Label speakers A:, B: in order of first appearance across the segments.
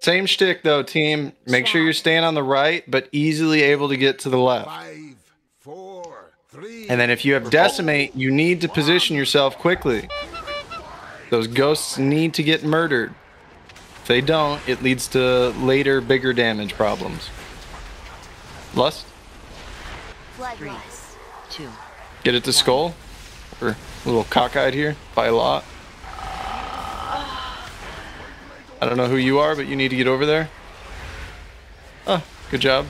A: Same shtick though, team. Make sure you're staying on the right, but easily able to get to the left.
B: Five, four, three.
A: And then if you have decimate, you need to position yourself quickly. Those ghosts need to get murdered. If they don't, it leads to later bigger damage problems. Lust,
C: Three, two,
A: get it to skull. We're a little cockeyed here by a lot. I don't know who you are, but you need to get over there. Oh, good job.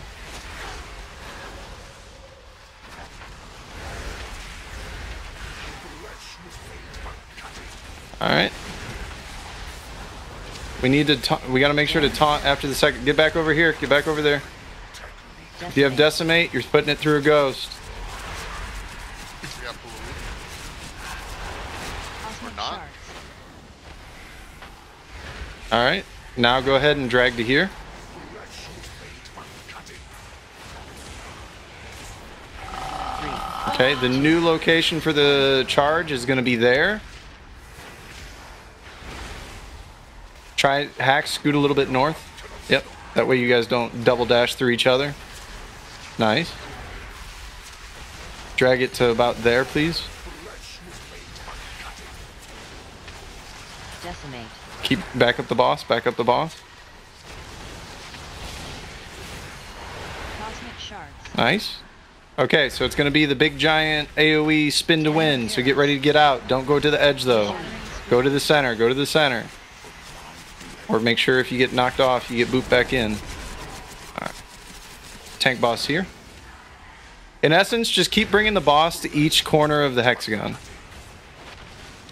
A: All right. We need to. Ta- we got to make sure to taunt after the second. Get back over here. Get back over there. If you have decimate, you're putting it through a ghost.
D: We got blue.
C: cosmic
D: not.
A: All right. Now go ahead and drag to here. Okay. The new location for the charge is going to be there. Try hack, scoot a little bit north. Yep. That way you guys don't double dash through each other. Nice. Drag it to about there, please.
C: decimate,
A: Keep back up the boss. Back up the boss. Nice. Okay, so it's going to be the big giant AoE spin to win. So get ready to get out. Don't go to the edge though. Go to the center. Go to the center. Or make sure if you get knocked off, you get booped back in. Alright. Tank boss here. In essence, just keep bringing the boss to each corner of the hexagon.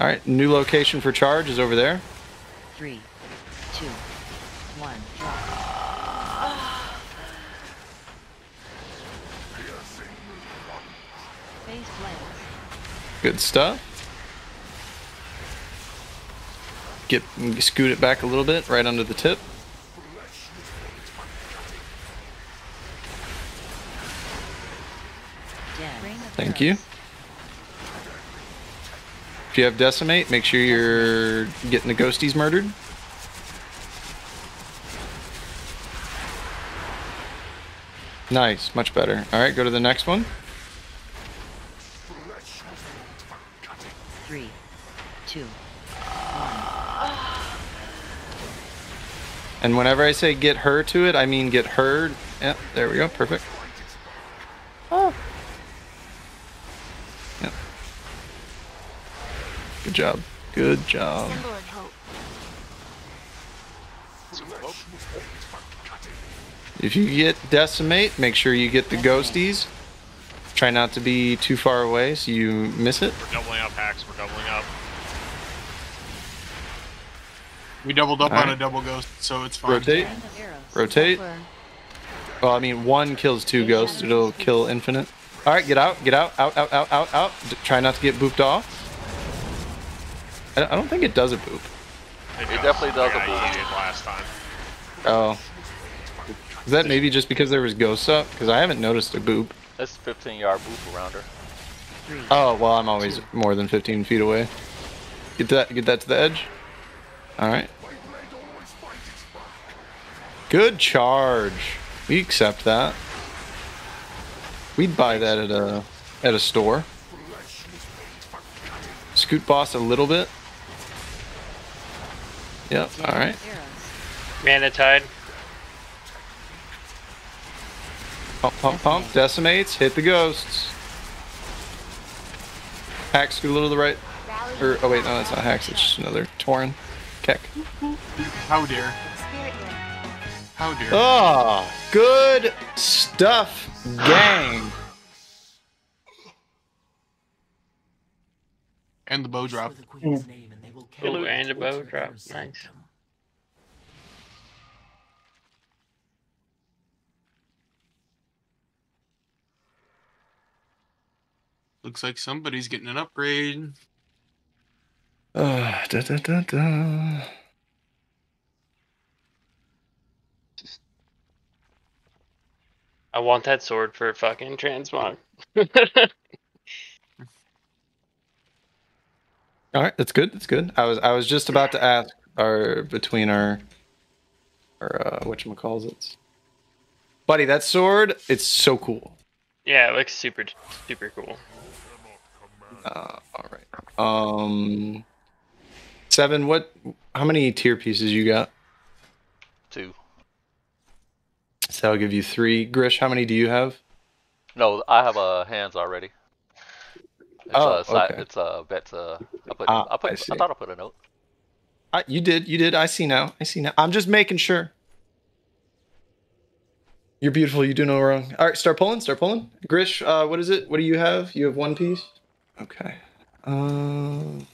A: Alright, new location for charge is over there.
C: Three, two, one, drop. Blades,
A: Good stuff. Get scoot it back a little bit, right under the tip.
C: den, Rain of
A: Thank you. If you have decimate, make sure you're getting the ghosties murdered. Nice, much better. All right, go to the next one.
C: Three, two, one.
A: And whenever I say get her to it, I mean get her. Yeah, there we go. Perfect. Oh. Good job. Good job.
E: Symbol of hope.
A: If you get decimate, make sure you get the ghosties. Try not to be too far away so you miss it.
F: We're doubling up hacks. We're doubling up.
G: We doubled up on
A: Alright.
G: a double ghost, so it's fine.
A: Rotate.
C: Rain of arrows,
A: Rotate. Well, I mean, one kills two ghosts. It'll kill infinite. All right, get out, get out, out, out, out, out, out. D- try not to get booped off. I I don't think it does a boop.
F: It,
H: definitely does a
F: yeah,
H: boost.
F: It did last time.
A: Oh. Is that maybe just because there was ghosts up? Because I haven't noticed a boop.
H: That's 15 yard boop around her.
C: three,
A: Oh, well, I'm always more than 15 feet away. Get that, get that to the edge. All right. Good charge. We accept that. We'd buy that at a at a store. Scoot boss a little bit. Yep. All right.
C: of arrows,
I: Mana Tide.
A: Pump, pump, pump. Decimates. Hit the ghosts. Hack scoot a little to the right. Or oh wait, no, that's not hacks. It's just another Torin. Keck.
G: How dare? How dare?
A: Oh, good stuff, gang.
G: And the bow drop.
I: Blue and a bow drop. Nice.
G: Looks like somebody's getting an upgrade.
A: Uh, da, da, da, da.
I: I want that sword for fucking transmog.
A: All right, that's good. That's good. I was I was just about to ask our between our or uh, what calls it. Buddy, that sword, it's so cool.
I: Yeah, it looks super, super cool.
A: Uh, all right. Um, seven. What? How many tier pieces you got?
H: Two.
A: So I'll give you three. Grish, how many do you have?
H: No, I have uh, hands already. It's,
A: Oh,
H: uh, si-
A: okay.
H: It's uh, bet. Uh, I put.
A: Ah,
H: I put.
A: I
H: I, thought I put a note.
A: Uh, you did. You did. I see now. I see now. I'm just making sure. You're beautiful. You do no wrong. All right, start pulling. Start pulling. Grish, uh, what is it? What do you have? You have one piece. Okay. Um.